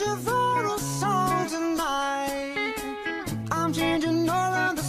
devour a song tonight. I'm changing all of the